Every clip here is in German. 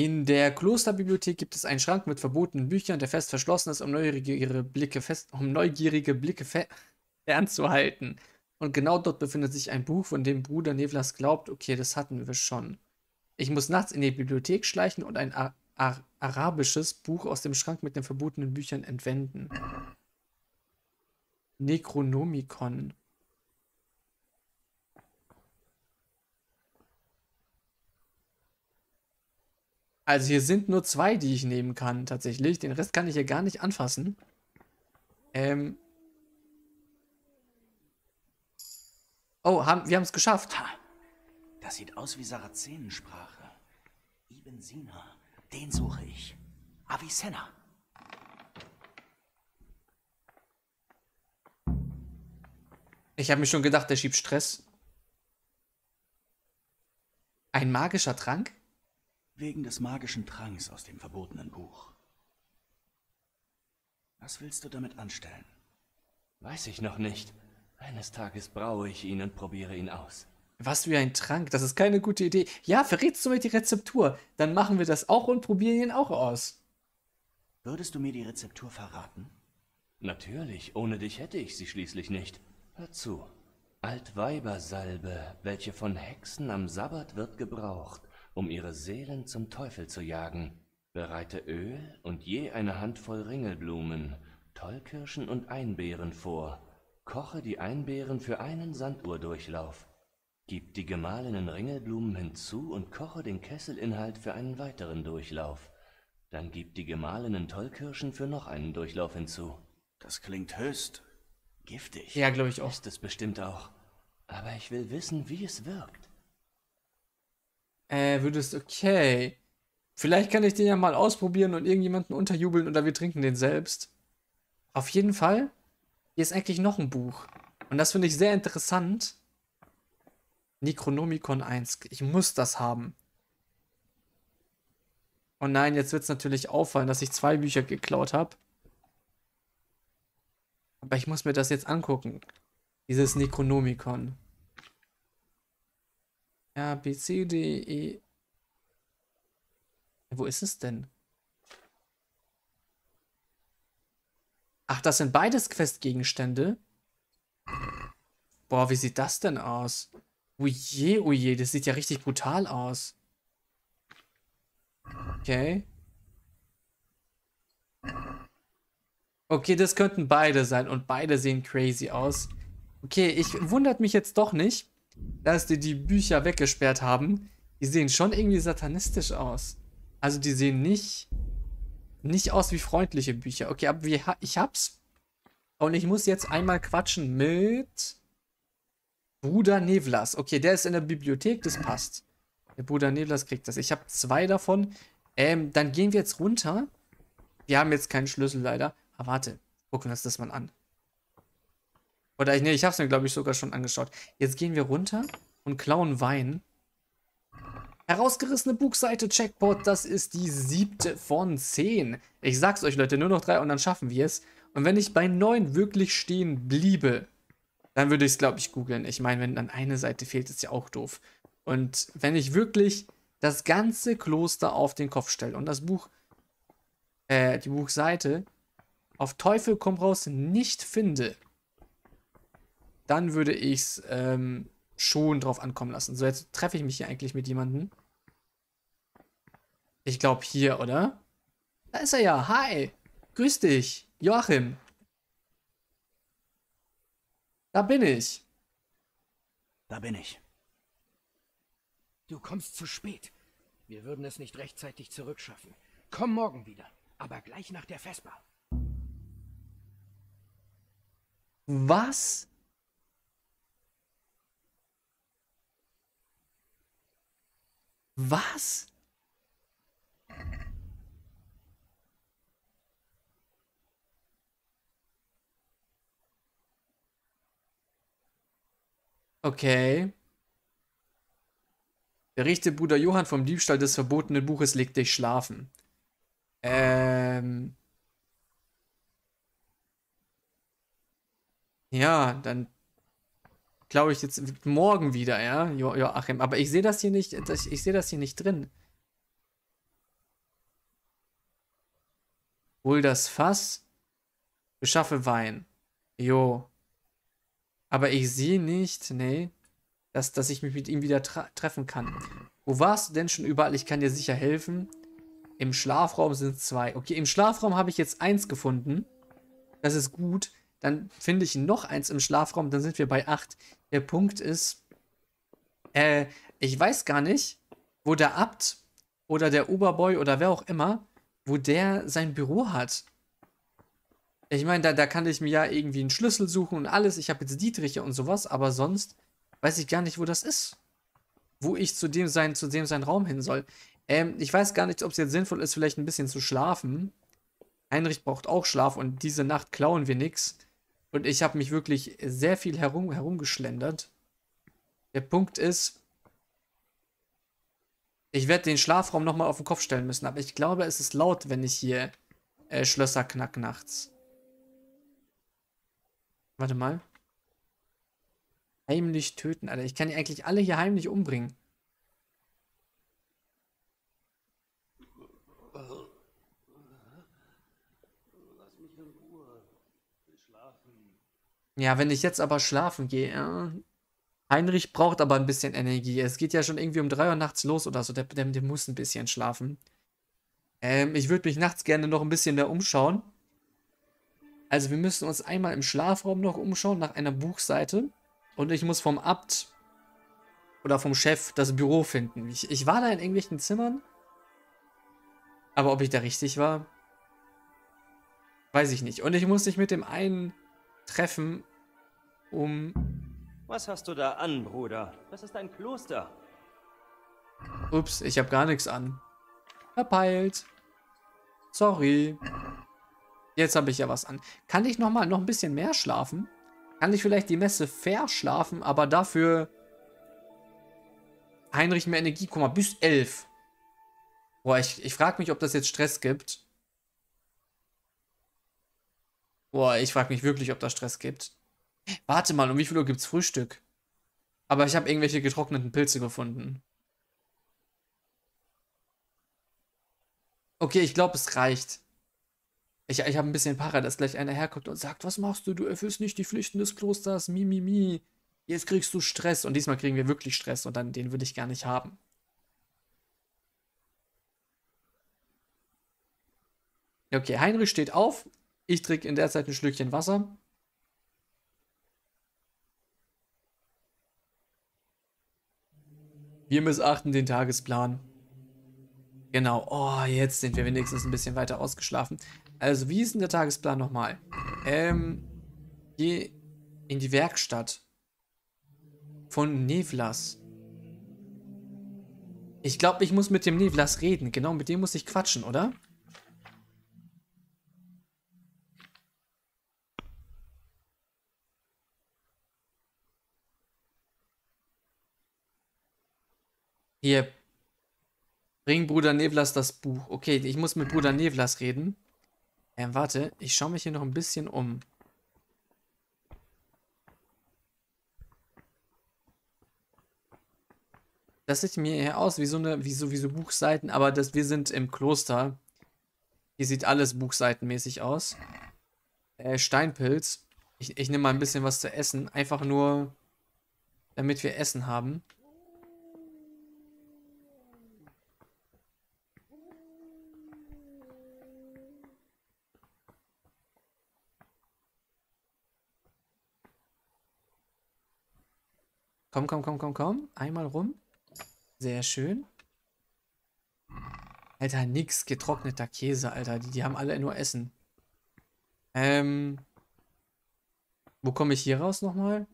In der Klosterbibliothek gibt es einen Schrank mit verbotenen Büchern, der fest verschlossen ist, um neugierige Blicke, fest, um neugierige Blicke fernzuhalten. Und genau dort befindet sich ein Buch, von dem Bruder Nevlas glaubt, okay, das hatten wir schon. Ich muss nachts in die Bibliothek schleichen und ein Ar Ar arabisches Buch aus dem Schrank mit den verbotenen Büchern entwenden. Necronomicon. Also hier sind nur zwei, die ich nehmen kann, tatsächlich. Den Rest kann ich hier gar nicht anfassen. Ähm. Oh, haben, wir haben es geschafft. Ha, das sieht aus wie Sarazenensprache. Ibn Sina, den suche ich. Avicenna. Ich habe mir schon gedacht, der schiebt Stress. Ein magischer Trank? Wegen des magischen Tranks aus dem verbotenen Buch. Was willst du damit anstellen? Weiß ich noch nicht. Eines Tages braue ich ihn und probiere ihn aus. Was für ein Trank, das ist keine gute Idee. Ja, verrätst du mir die Rezeptur? Dann machen wir das auch und probieren ihn auch aus. Würdest du mir die Rezeptur verraten? Natürlich, ohne dich hätte ich sie schließlich nicht. Hör zu. Altweibersalbe, welche von Hexen am Sabbat wird gebraucht, um ihre Seelen zum Teufel zu jagen. Bereite Öl und je eine Handvoll Ringelblumen, Tollkirschen und Einbeeren vor. Koche die Einbeeren für einen Sanduhrdurchlauf. Gib die gemahlenen Ringelblumen hinzu und koche den Kesselinhalt für einen weiteren Durchlauf. Dann gib die gemahlenen Tollkirschen für noch einen Durchlauf hinzu. Das klingt höchst giftig. Ja, glaube ich auch. Ist es bestimmt auch. Aber ich will wissen, wie es wirkt. Äh, würdest, okay. Vielleicht kann ich den ja mal ausprobieren und irgendjemanden unterjubeln oder wir trinken den selbst. Auf jeden Fall. Hier ist eigentlich noch ein Buch. Und das finde ich sehr interessant. Necronomicon 1. Ich muss das haben. Und nein, jetzt wird es natürlich auffallen, dass ich zwei Bücher geklaut habe. Aber ich muss mir das jetzt angucken. Dieses Necronomicon. Ja, B, C, D, E. Wo ist es denn? Ach, das sind beides Questgegenstände. Boah, wie sieht das denn aus? Uje, uje, das sieht ja richtig brutal aus. Okay. Okay, das könnten beide sein und beide sehen crazy aus. Okay, ich wundert mich jetzt doch nicht, dass die die Bücher weggesperrt haben. Die sehen schon irgendwie satanistisch aus. Also die sehen nicht, nicht aus wie freundliche Bücher. Okay, aber wie, ich hab's. Und ich muss jetzt einmal quatschen mit Bruder Nevlas. Okay, der ist in der Bibliothek, das passt. Der Bruder Nevlas kriegt das. Ich habe zwei davon. Ähm, dann gehen wir jetzt runter. Wir haben jetzt keinen Schlüssel leider. Aber warte, gucken wir uns das mal an. Oder ich, nee, ich habe es mir, glaube ich, sogar schon angeschaut. Jetzt gehen wir runter und klauen Wein. Herausgerissene Buchseite, Checkpot, das ist die siebte von zehn. Ich sag's euch, Leute, nur noch drei und dann schaffen wir es. Und wenn ich bei neun wirklich stehen bliebe, dann würde ich es, glaube ich, googeln. Ich meine, wenn dann eine Seite fehlt, ist ja auch doof. Und wenn ich wirklich das ganze Kloster auf den Kopf stelle und das Buch, äh, die Buchseite auf Teufel komm raus nicht finde, dann würde ich es ähm, schon drauf ankommen lassen. So, jetzt treffe ich mich hier eigentlich mit jemandem. Ich glaube hier, oder? Da ist er ja. Hi. Grüß dich. Joachim. Da bin ich. Da bin ich. Du kommst zu spät. Wir würden es nicht rechtzeitig zurückschaffen. Komm morgen wieder, aber gleich nach der Vespa. Was? Was? Okay. Berichte Bruder Johann vom Diebstahl des verbotenen Buches Leg dich schlafen. Ähm. Ja, dann glaube ich jetzt morgen wieder, ja, jo Joachim. Aber ich sehe das hier nicht, ich sehe das hier nicht drin. Hol das Fass. Beschaffe Wein. Jo. Aber ich sehe nicht, nee, dass, dass ich mich mit ihm wieder treffen kann. Wo warst du denn schon überall? Ich kann dir sicher helfen. Im Schlafraum sind zwei. Okay, im Schlafraum habe ich jetzt eins gefunden. Das ist gut. Dann finde ich noch eins im Schlafraum, dann sind wir bei acht. Der Punkt ist, äh, ich weiß gar nicht, wo der Abt oder der Oberboy oder wer auch immer, wo der sein Büro hat. Ich meine, da, da kann ich mir ja irgendwie einen Schlüssel suchen und alles. Ich habe jetzt Dietriche und sowas, aber sonst weiß ich gar nicht, wo das ist. Wo ich zu dem sein, zu dem sein Raum hin soll. Ähm, ich weiß gar nicht, ob es jetzt sinnvoll ist, vielleicht ein bisschen zu schlafen. Heinrich braucht auch Schlaf und diese Nacht klauen wir nichts. Und ich habe mich wirklich sehr viel herum, herumgeschlendert. Der Punkt ist, ich werde den Schlafraum nochmal auf den Kopf stellen müssen, aber ich glaube, es ist laut, wenn ich hier äh, Schlösser knack nachts. Warte mal. Heimlich töten, Alter. Ich kann die eigentlich alle hier heimlich umbringen. Ja, wenn ich jetzt aber schlafen gehe. Heinrich braucht aber ein bisschen Energie. Es geht ja schon irgendwie um 3 Uhr nachts los oder so. Der, der, der muss ein bisschen schlafen. Ähm, ich würde mich nachts gerne noch ein bisschen mehr umschauen. Also wir müssen uns einmal im Schlafraum noch umschauen nach einer Buchseite. Und ich muss vom Abt oder vom Chef das Büro finden. Ich, ich war da in irgendwelchen Zimmern. Aber ob ich da richtig war, weiß ich nicht. Und ich muss mich mit dem einen treffen, um... Was hast du da an, Bruder? Das ist ein Kloster. Ups, ich habe gar nichts an. Verpeilt. Sorry. Jetzt habe ich ja was an. Kann ich noch mal noch ein bisschen mehr schlafen? Kann ich vielleicht die Messe verschlafen, aber dafür Heinrich mehr Energie. Guck mal, bis elf. Boah, ich, ich frage mich, ob das jetzt Stress gibt. Boah, ich frage mich wirklich, ob das Stress gibt. Warte mal, um wie viel Uhr gibt's Frühstück? Aber ich habe irgendwelche getrockneten Pilze gefunden. Okay, ich glaube, es reicht. Ich, ich habe ein bisschen Para, dass gleich einer herkommt und sagt, was machst du? Du erfüllst nicht die Pflichten des Klosters. Mi, mi, mi. Jetzt kriegst du Stress. Und diesmal kriegen wir wirklich Stress und dann den würde ich gar nicht haben. Okay, Heinrich steht auf. Ich trinke in der Zeit ein Schlückchen Wasser. Wir missachten den Tagesplan. Genau. Oh, jetzt sind wir wenigstens ein bisschen weiter ausgeschlafen. Also, wie ist denn der Tagesplan nochmal? Ähm, geh in die Werkstatt von Nevlas. Ich glaube, ich muss mit dem Nevlas reden. Genau, mit dem muss ich quatschen, oder? Hier. Bring Bruder Nevlas das Buch. Okay, ich muss mit Bruder Nevlas reden. Ähm, warte, ich schaue mich hier noch ein bisschen um. Das sieht mir hier aus wie so eine, wie so, wie so Buchseiten, aber das, wir sind im Kloster. Hier sieht alles buchseitenmäßig aus. Äh, Steinpilz. Ich, ich nehme mal ein bisschen was zu essen. Einfach nur, damit wir Essen haben. Komm, komm, komm, komm, komm. Einmal rum. Sehr schön. Alter, nix getrockneter Käse, Alter. Die, die haben alle nur Essen. Ähm. Wo komme ich hier raus nochmal?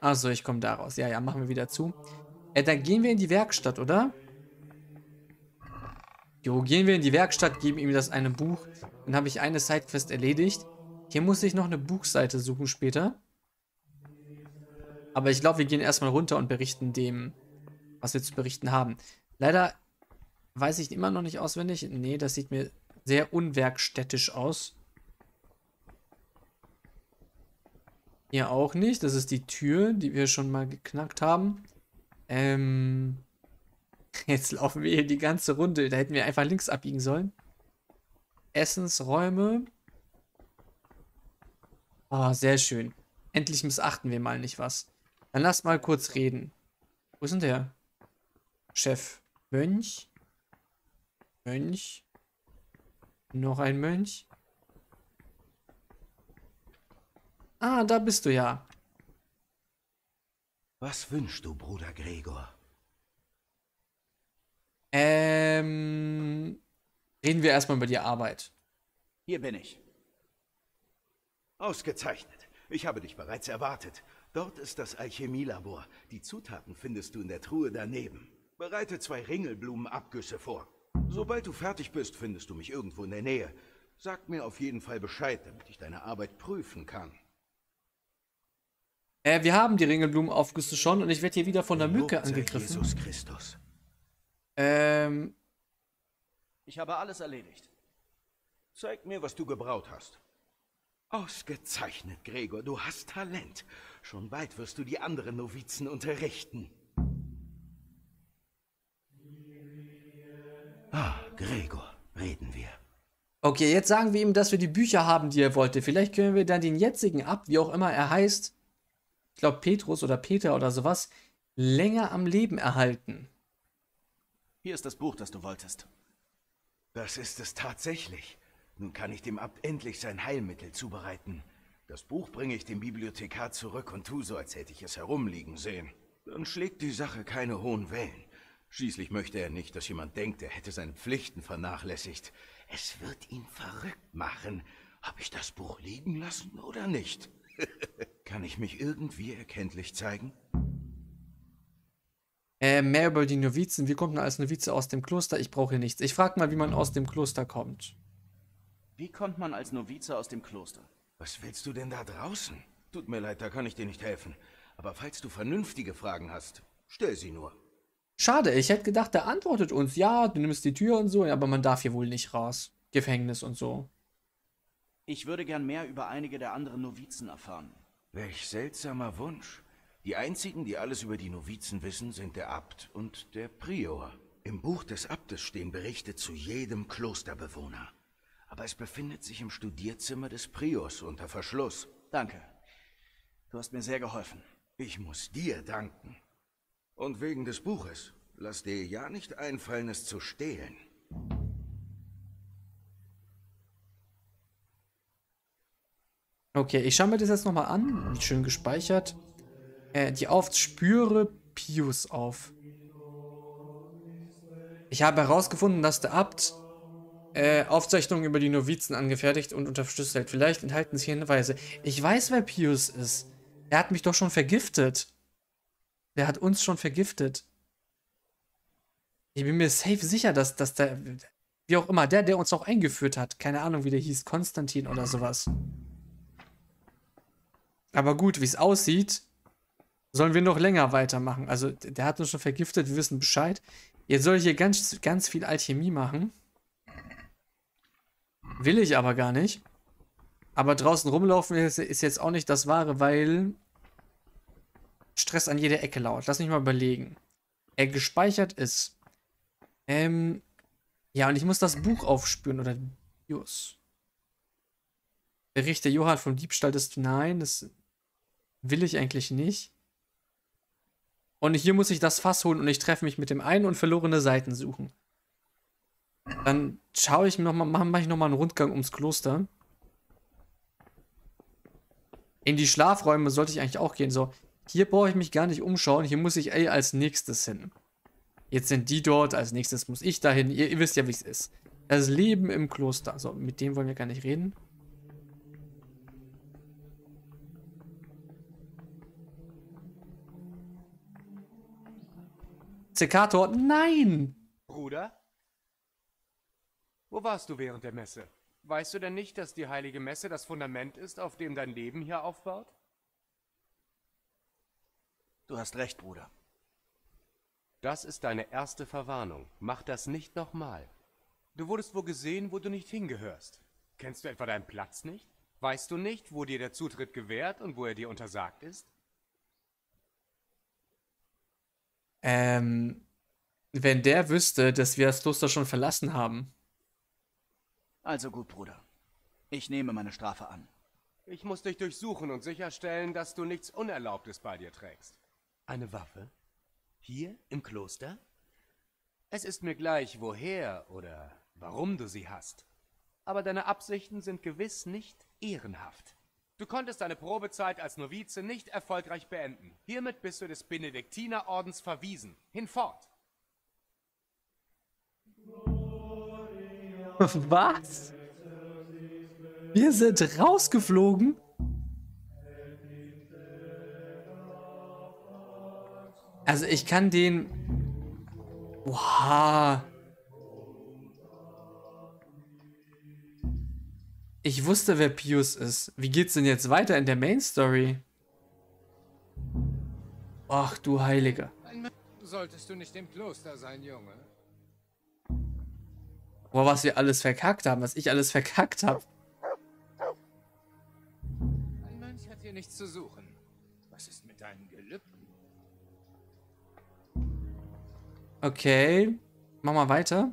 Achso, ich komme da raus. Ja, ja, machen wir wieder zu. Äh, dann gehen wir in die Werkstatt, oder? Jo, gehen wir in die Werkstatt, geben ihm das eine Buch. Dann habe ich eine Sidequest erledigt. Hier muss ich noch eine Buchseite suchen später. Aber ich glaube, wir gehen erstmal runter und berichten dem, was wir zu berichten haben. Leider weiß ich immer noch nicht auswendig. Nee, das sieht mir sehr unwerkstättisch aus. Hier auch nicht. Das ist die Tür, die wir schon mal geknackt haben. Ähm, jetzt laufen wir hier die ganze Runde. Da hätten wir einfach links abbiegen sollen. Essensräume. Ah, sehr schön. Endlich missachten wir mal nicht was. Dann lass mal kurz reden. Wo ist denn der? Chef. Mönch. Mönch. Noch ein Mönch. Ah, da bist du ja. Was wünschst du, Bruder Gregor? Ähm, reden wir erstmal über die Arbeit. Hier bin ich. Ausgezeichnet. Ich habe dich bereits erwartet. Dort ist das Alchemielabor. Die Zutaten findest du in der Truhe daneben. Bereite zwei Ringelblumenabgüsse vor. Sobald du fertig bist, findest du mich irgendwo in der Nähe. Sag mir auf jeden Fall Bescheid, damit ich deine Arbeit prüfen kann. Äh, wir haben die Ringelblumenaufgüsse schon und ich werde hier wieder von der Mücke angegriffen. Jesus Christus. Ähm, Ich habe alles erledigt. Zeig mir, was du gebraut hast. Ausgezeichnet, Gregor. Du hast Talent. Schon bald wirst du die anderen Novizen unterrichten. Ah, Gregor, reden wir. okay, jetzt sagen wir ihm, dass wir die Bücher haben, die er wollte. Vielleicht können wir dann den jetzigen ab, wie auch immer er heißt, ich glaube Petrus oder Peter oder sowas, länger am Leben erhalten. Hier ist das Buch, das du wolltest. Das ist es tatsächlich. Nun kann ich dem Abt endlich sein Heilmittel zubereiten. Das Buch bringe ich dem Bibliothekar zurück und tu so, als hätte ich es herumliegen sehen. Dann schlägt die Sache keine hohen Wellen. Schließlich möchte er nicht, dass jemand denkt, er hätte seine Pflichten vernachlässigt. Es wird ihn verrückt machen, ob ich das Buch liegen lassen oder nicht. kann ich mich irgendwie erkenntlich zeigen? Äh, mehr über die Novizen. Wie kommt man als Novize aus dem Kloster? Ich brauche hier nichts. Ich frage mal, wie man aus dem Kloster kommt. Wie kommt man als Novize aus dem Kloster? Was willst du denn da draußen? Tut mir leid, da kann ich dir nicht helfen. Aber falls du vernünftige Fragen hast, stell sie nur. Schade, ich hätte gedacht, der antwortet uns, ja, du nimmst die Tür und so, aber man darf hier wohl nicht raus. Gefängnis und so. Ich würde gern mehr über einige der anderen Novizen erfahren. Welch seltsamer Wunsch. Die einzigen, die alles über die Novizen wissen, sind der Abt und der Prior. Im Buch des Abtes stehen Berichte zu jedem Klosterbewohner. Aber es befindet sich im Studierzimmer des Priors unter Verschluss. Danke. Du hast mir sehr geholfen. Ich muss dir danken. Und wegen des Buches, lass dir ja nicht einfallen, es zu stehlen. Okay, ich schaue mir das jetzt nochmal an. Schön gespeichert. Äh, die auf spüre Pius auf. Ich habe herausgefunden, dass der Abt äh, Aufzeichnungen über die Novizen angefertigt und unter Verschluss hält. Vielleicht enthalten sie Hinweise. Ich weiß, wer Pius ist. Er hat mich doch schon vergiftet. Der hat uns schon vergiftet. Ich bin mir safe sicher, dass, dass der, wie auch immer, der, der uns auch eingeführt hat, keine Ahnung, wie der hieß, Konstantin oder sowas. Aber gut, wie es aussieht, sollen wir noch länger weitermachen. Also, der hat uns schon vergiftet, wir wissen Bescheid. Jetzt soll ich hier ganz, ganz viel Alchemie machen. Will ich aber gar nicht. Aber draußen rumlaufen ist, ist jetzt auch nicht das Wahre, weil Stress an jeder Ecke laut. Lass mich mal überlegen. Er gespeichert ist. Ähm, ja, und ich muss das Buch aufspüren oder. Bericht der Johann vom Diebstahl des. Nein, das will ich eigentlich nicht. Und hier muss ich das Fass holen und ich treffe mich mit dem einen und verlorene Seiten suchen. Dann schaue ich noch mal, mache mach ich nochmal einen Rundgang ums Kloster. In die Schlafräume sollte ich eigentlich auch gehen. So, hier brauche ich mich gar nicht umschauen. Hier muss ich ey, als nächstes hin. Jetzt sind die dort, als nächstes muss ich dahin. Ihr, ihr wisst ja, wie es ist. Das Leben im Kloster. So, mit dem wollen wir gar nicht reden. Zekator, nein! Bruder? Wo warst du während der Messe? Weißt du denn nicht, dass die heilige Messe das Fundament ist, auf dem dein Leben hier aufbaut? Du hast recht, Bruder. Das ist deine erste Verwarnung. Mach das nicht nochmal. Du wurdest wo gesehen, wo du nicht hingehörst. Kennst du etwa deinen Platz nicht? Weißt du nicht, wo dir der Zutritt gewährt und wo er dir untersagt ist? Ähm, wenn der wüsste, dass wir das Kloster schon verlassen haben. Also gut, Bruder. Ich nehme meine Strafe an. Ich muss dich durchsuchen und sicherstellen, dass du nichts Unerlaubtes bei dir trägst. Eine Waffe? Hier im Kloster? Es ist mir gleich, woher oder warum du sie hast. Aber deine Absichten sind gewiss nicht ehrenhaft. Du konntest deine Probezeit als Novize nicht erfolgreich beenden. Hiermit bist du des Benediktinerordens verwiesen. Hinfort! Was? Wir sind rausgeflogen? Also ich kann den... Wow. Ich wusste, wer Pius ist. Wie geht's denn jetzt weiter in der Main Story? Ach du Heiliger. Solltest du nicht im Kloster sein, Junge? Boah, was wir alles verkackt haben, was ich alles verkackt habe. Ein Mönch hat hier nichts zu suchen. Was ist mit deinen Gelübden? Okay. Mach mal weiter.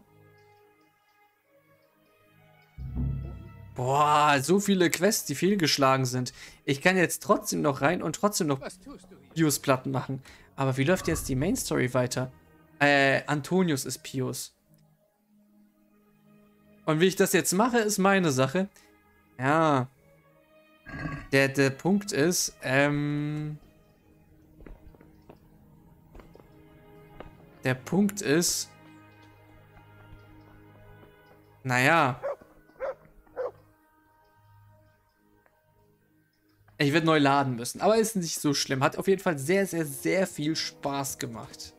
Boah, so viele Quests, die fehlgeschlagen sind. Ich kann jetzt trotzdem noch rein und trotzdem noch? Pius-Platten machen. Aber wie läuft jetzt die Main Story weiter? Äh, Antonius ist Pius. Und wie ich das jetzt mache, ist meine Sache. Ja. Der, der Punkt ist, ähm. Der Punkt ist. Naja. Ich werde neu laden müssen, aber ist nicht so schlimm. Hat auf jeden Fall sehr, sehr, sehr viel Spaß gemacht.